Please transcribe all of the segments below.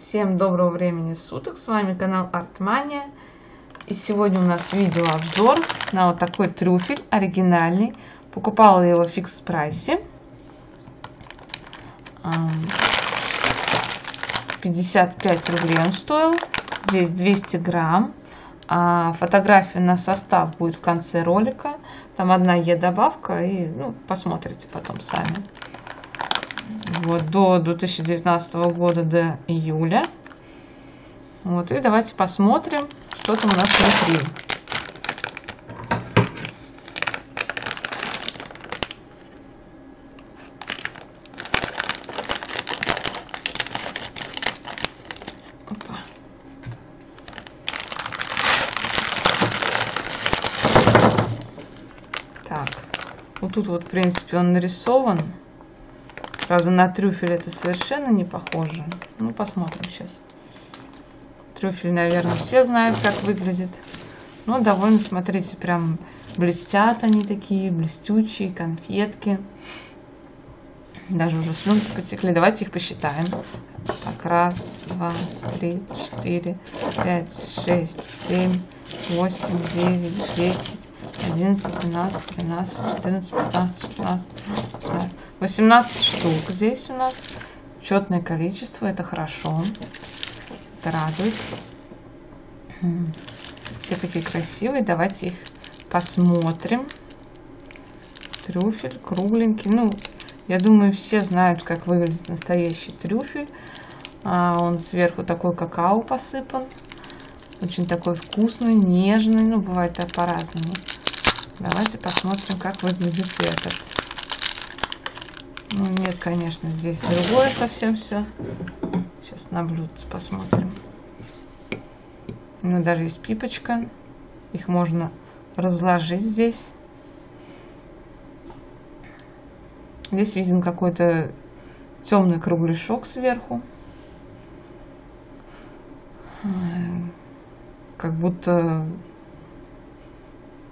Всем доброго времени суток, с вами канал Артмания. И сегодня у нас видео обзор на вот такой трюфель оригинальный. Покупала его в фикс прайсе. 55 рублей он стоил. Здесь 200 грамм. А фотография на состав будет в конце ролика. Там одна Е-добавка. И ну, посмотрите потом сами вот, до 2019 года, до июля. Вот, и давайте посмотрим, что там у нас внутри. Так, вот тут вот, в принципе, он нарисован. Правда, на трюфель это совершенно не похоже. Ну, посмотрим сейчас. Трюфель, наверное, все знают, как выглядит. Ну, довольно, смотрите, прям блестят они такие, блестючие, конфетки. Даже уже слюнки потекли. Давайте их посчитаем. Так, раз, два, три, четыре, пять, шесть, семь, восемь, девять, десять, одиннадцать, двенадцать, тринадцать, четырнадцать, пятнадцать, шестнадцать, 18 штук здесь у нас. Четное количество, это хорошо. Это радует. Все такие красивые. Давайте их посмотрим. Трюфель кругленький. Ну, я думаю, все знают, как выглядит настоящий трюфель. А он сверху такой какао посыпан. Очень такой вкусный, нежный. Ну, бывает так по-разному. Давайте посмотрим, как выглядит этот. Ну, нет, конечно, здесь другое совсем все. Сейчас на блюдце посмотрим. У меня даже есть пипочка. Их можно разложить здесь. Здесь виден какой-то темный кругляшок сверху. Как будто...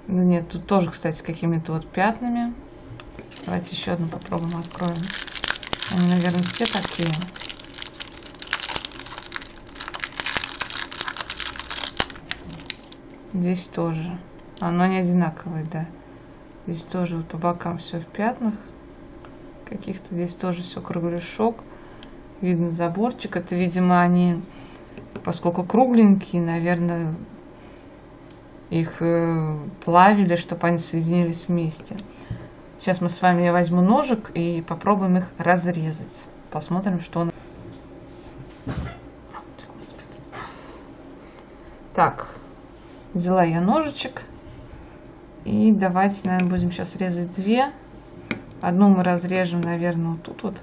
Да нет, тут тоже, кстати, с какими-то вот пятнами. Давайте еще одну попробуем, откроем. Они, наверное, все такие. Здесь тоже. Оно не одинаковое, да. Здесь тоже вот по бокам все в пятнах. Каких-то здесь тоже все кругляшок. Видно заборчик. Это, видимо, они, поскольку кругленькие, наверное, их э, плавили, чтобы они соединились вместе. Сейчас мы с вами, я возьму ножик и попробуем их разрезать. Посмотрим, что он... Так, взяла я ножичек. И давайте, наверное, будем сейчас резать две. Одну мы разрежем, наверное, вот тут вот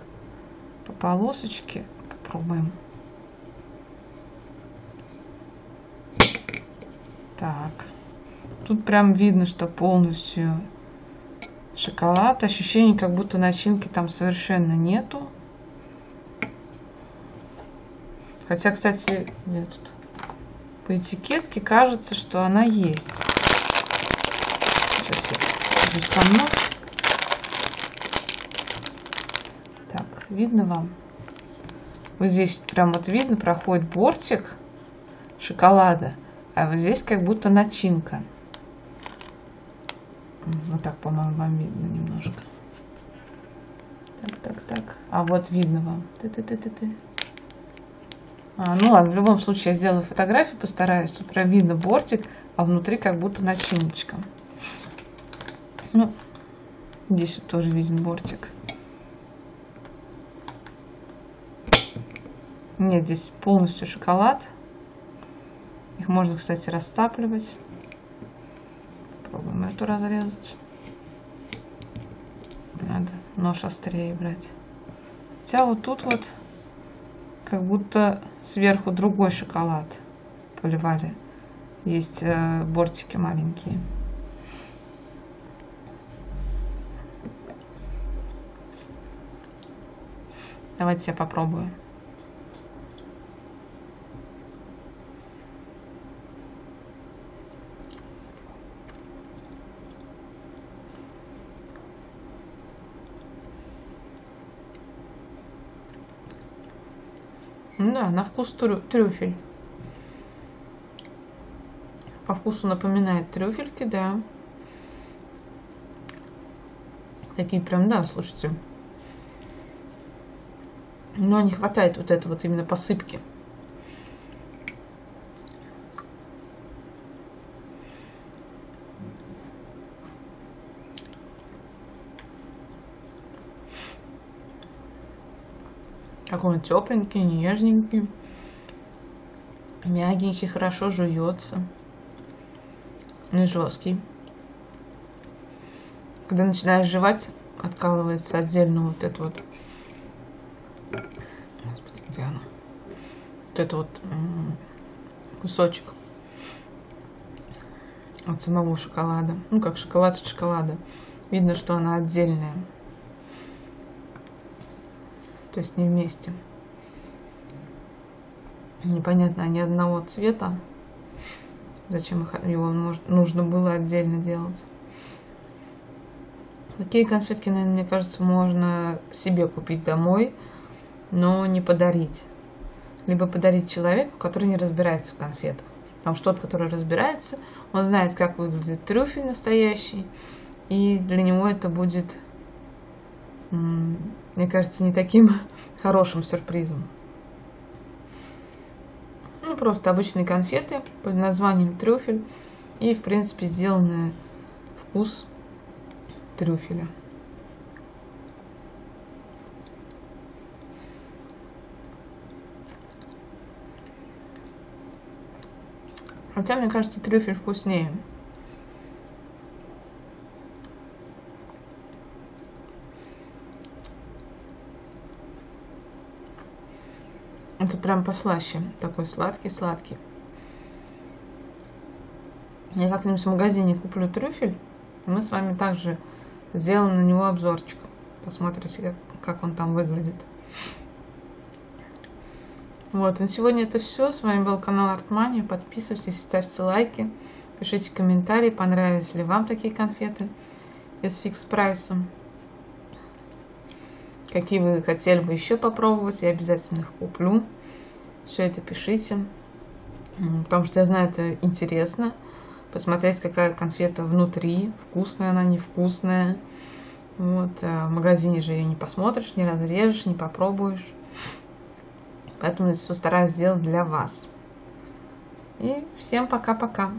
по полосочке. Попробуем. Так. Тут прям видно, что полностью шоколад. Ощущение, как будто начинки там совершенно нету. Хотя, кстати, нет тут. По этикетке кажется, что она есть. Сейчас я со мной. Так, видно вам? Вот здесь прям вот видно, проходит бортик шоколада, а вот здесь как будто начинка. Вот так, по-моему, вам видно немножко. Так, так, так. А вот видно вам. Ты-ты-ты-ты-ты. А, ну ладно, в любом случае я сделаю фотографию, постараюсь. Тут прям видно бортик, а внутри как будто начиночка. Ну, здесь вот тоже виден бортик. Нет, здесь полностью шоколад. Их можно, кстати, растапливать попробуем эту разрезать. Нож острее брать. Хотя вот тут вот как будто сверху другой шоколад поливали. Есть э, бортики маленькие. Давайте я попробую. Да, на вкус трю трюфель. По вкусу напоминает трюфельки, да. Такие прям, да, слушайте. Но не хватает вот этой вот именно посыпки. Какой он тепленький, нежненький, мягенький, хорошо жуется, не жесткий. Когда начинаешь жевать, откалывается отдельно вот это вот, Господи, где она? Вот это вот кусочек от самого шоколада. Ну, как шоколад от шоколада. Видно, что она отдельная то есть не вместе. Непонятно, они одного цвета. Зачем их, его нужно было отдельно делать? Такие конфетки, наверное, мне кажется, можно себе купить домой, но не подарить. Либо подарить человеку, который не разбирается в конфетах. Потому что тот, который разбирается, он знает, как выглядит трюфель настоящий, и для него это будет мне кажется, не таким хорошим сюрпризом. Ну, просто обычные конфеты под названием трюфель и, в принципе, сделанный вкус трюфеля. Хотя, мне кажется, трюфель вкуснее. Прям послаще. Такой сладкий-сладкий. Я как-нибудь в магазине куплю трюфель. И мы с вами также сделаем на него обзорчик. Посмотрите, как, он там выглядит. Вот, на сегодня это все. С вами был канал Артмания. Подписывайтесь, ставьте лайки, пишите комментарии, понравились ли вам такие конфеты из фикс прайсом какие вы хотели бы еще попробовать, я обязательно их куплю. Все это пишите, потому что я знаю, это интересно. Посмотреть, какая конфета внутри, вкусная она, невкусная. Вот, а в магазине же ее не посмотришь, не разрежешь, не попробуешь. Поэтому все стараюсь сделать для вас. И всем пока-пока.